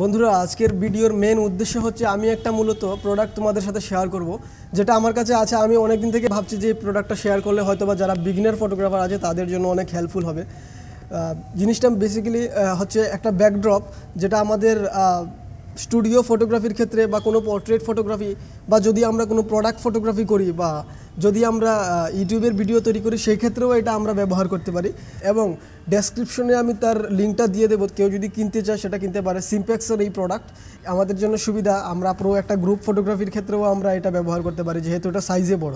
বন্ধুরা, আজকের ভিডিওর মেন উদ্দেশ্য হচ্ছে আমি একটা মূলত প্রোডাক্ট তোমাদের সাথে শেয়ার করব। যেটা আমার কাছে আছে, আমি অনেক দিন থেকে ভাবছি যে এই প্রোডাক্টটা শেয়ার করলে হয়তো বা যারা বিগিনার ফটোগ্রাফার আছে, তাদের জন্য অনেক হেল্পফুল হবে। জিনিসটা বেসিক্যালি হচ্ছে একটা ব্যাকড্রপ যেটা আমাদের স্টুডিও ফটোগ্রাফির ক্ষেত্রে বা কোনো পোর্ট্রেট ফটোগ্রাফি বা যদি আমরা কোনো প্রোডাক্ট ফটোগ্রাফি করি বা যদি আমরা ইউটিউবের ভিডিও তৈরি করি সেই ক্ষেত্রেও এটা আমরা ব্যবহার করতে পারি। এবং ডেসক্রিপশনে আমি তার লিঙ্কটা দিয়ে দেবো। কেউ যদি কিনতে চায়, সেটা কিনতে পারে। সিম্প্যাক্সের এই প্রোডাক্ট আমাদের জন্য সুবিধা। আমরা পুরো একটা গ্রুপ ফটোগ্রাফির ক্ষেত্রেও আমরা এটা ব্যবহার করতে পারি, যেহেতু এটা সাইজে বড়।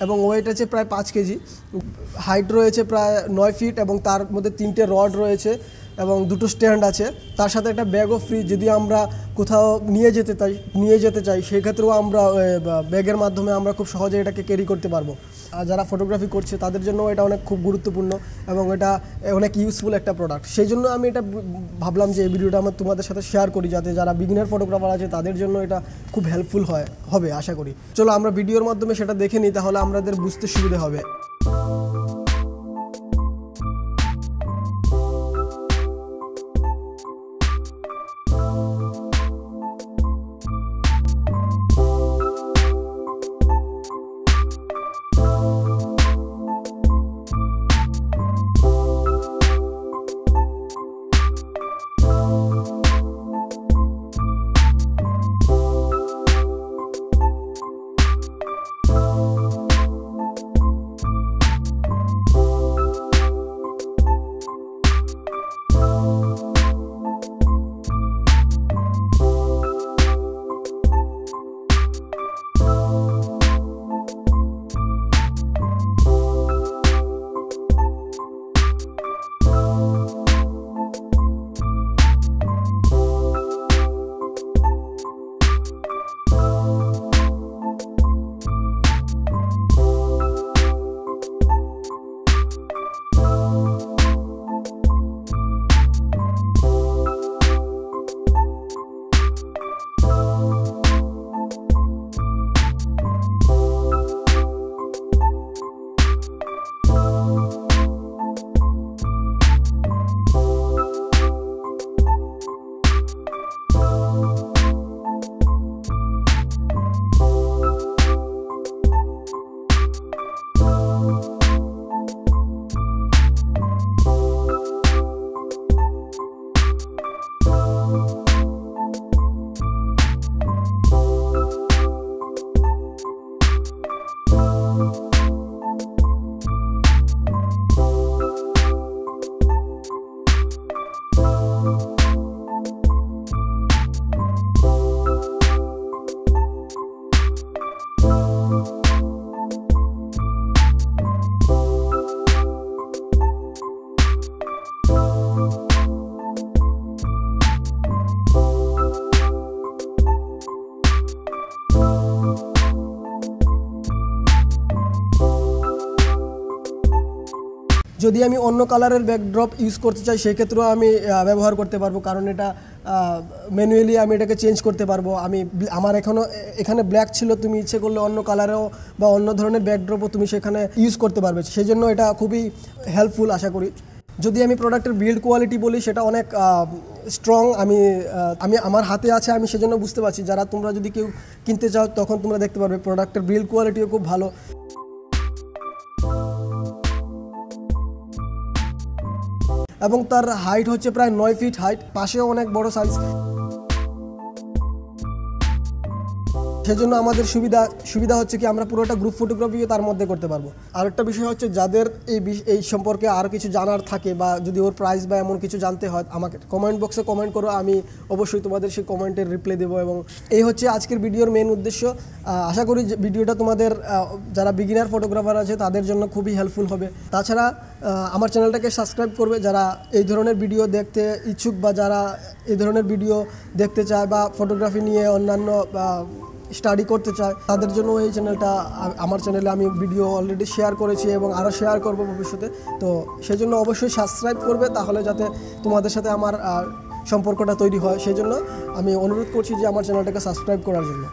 এবং ওয়েট আছে প্রায় পাঁচ কেজি। হাইট রয়েছে প্রায় নয় ফিট এবং তার মধ্যে তিনটে রড রয়েছে। এবং দুটো স্ট্যান্ড আছে, তার সাথে একটা ব্যাগও ফ্রি যদি আমরা কোথাও নিয়ে যেতে চাই, নিয়ে যেতে চাই, সেক্ষেত্রেও আমরা ব্যাগের মাধ্যমে আমরা খুব সহজে এটাকে ক্যারি করতে পারব। আর যারা ফটোগ্রাফি করছে, তাদের জন্য এটা অনেক খুব গুরুত্বপূর্ণ এবং এটা অনেক ইউজফুল একটা প্রোডাক্ট সেই জন্য আমি এটা ভাবলাম যে এই ভিডিওটা আমার তোমাদের সাথে শেয়ার করি, যাতে যারা বিগিনার ফটোগ্রাফার আছে, তাদের জন্য এটা খুব হেল্পফুল হয়, হবে, আশা করি। চলো আমরা ভিডিওর মাধ্যমে সেটা দেখে নিই, তাহলে আমাদের বুঝতে সুবিধা হবে। যদি আমি অন্য কালারের ব্যাকড্রপ ইউজ করতে চাই, সেক্ষেত্রেও আমি ব্যবহার করতে পারব। কারণ এটা ম্যানুয়ালি আমি এটাকে চেঞ্জ করতে পারব। আমি আমার এখনও এখানে ব্ল্যাক ছিল, তুমি ইচ্ছে করলে অন্য কালারেও বা অন্য ধরনের ব্যাকড্রপও তুমি সেখানে ইউজ করতে পারবে। সেই জন্য এটা খুবই হেল্পফুল আশা করি। যদি আমি প্রোডাক্টের বিল্ড কোয়ালিটি বলি, সেটা অনেক স্ট্রং আমি আমি আমার হাতে আছে, আমি সেজন্য বুঝতে পারছি। যারা তোমরা যদি কেউ কিনতে চাও, তখন তোমরা দেখতে পারবে প্রোডাক্টের বিল্ড কোয়ালিটিও খুব ভালো। এবং তার হাইট হচ্ছে প্রায় নয় ফিট হাইট পাশেও অনেক বড় সাইজ সেজন্য আমাদের সুবিধা সুবিধা হচ্ছে কি আমরা পুরোটা গ্রুপ ফটোগ্রাফিও তার মধ্যে করতে পারব। আরেকটা বিষয় হচ্ছে যাদের এই এই সম্পর্কে আরও কিছু জানার থাকে বা যদি ওর প্রাইস বা এমন কিছু জানতে হয়, আমাকে কমেন্ট বক্সে কমেন্ট করো, আমি অবশ্যই তোমাদের সেই কমেন্টের রিপ্লাই দেবো এবং এই হচ্ছে আজকের ভিডিওর মেন উদ্দেশ্য। আশা করি ভিডিওটা তোমাদের যারা বিগিনার ফটোগ্রাফার আছে, তাদের জন্য খুবই হেল্পফুল হবে। তাছাড়া আমার চ্যানেলটাকে সাবস্ক্রাইব করবে যারা এই ধরনের ভিডিও দেখতে ইচ্ছুক বা যারা এই ধরনের ভিডিও দেখতে চায় বা ফটোগ্রাফি নিয়ে অন্যান্য স্টাডি করতে চায়, তাদের জন্য এই চ্যানেলটা আমার চ্যানেলে আমি ভিডিও অলরেডি শেয়ার করেছি এবং আরও শেয়ার করব ভবিষ্যতে। তো সেই জন্য অবশ্যই সাবস্ক্রাইব করবে, তাহলে যাতে তোমাদের সাথে আমার সম্পর্কটা তৈরি হয়। সেই জন্য আমি অনুরোধ করছি যে আমার চ্যানেলটাকে সাবস্ক্রাইব করার জন্য।